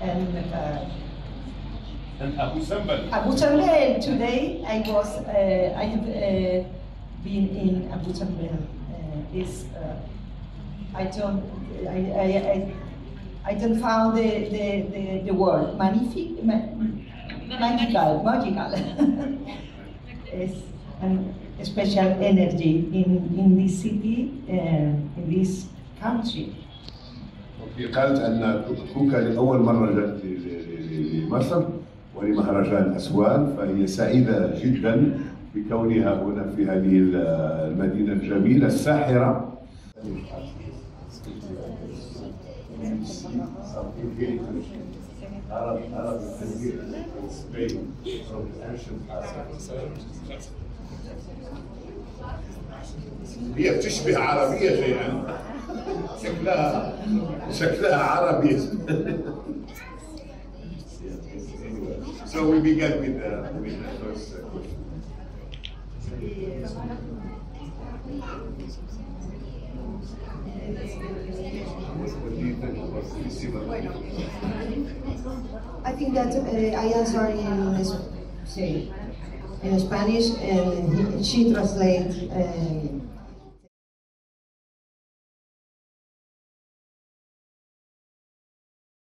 and uh, And Abu Sambal. Abu Simbel. Today I was uh, I have uh, been in Abu Simbel. Uh, is uh, I don't I, I, I, I don't found the, the, the, the word magnific, ma- magical, magical. it's an special energy in, in this city and in this country. قالت أن كوكا لأول مرة جاءت لمصر ولمهرجان أسوان فهي سعيدة جدا بكونها هنا في هذه المدينة الجميلة الساحرة. هي بتشبه عربية شيئا. شكلها شكلها عربي So we began with the, with the first uh, question. What do you think about the festival? I think that uh, I answer in es- say, in Spanish and he, she translate uh,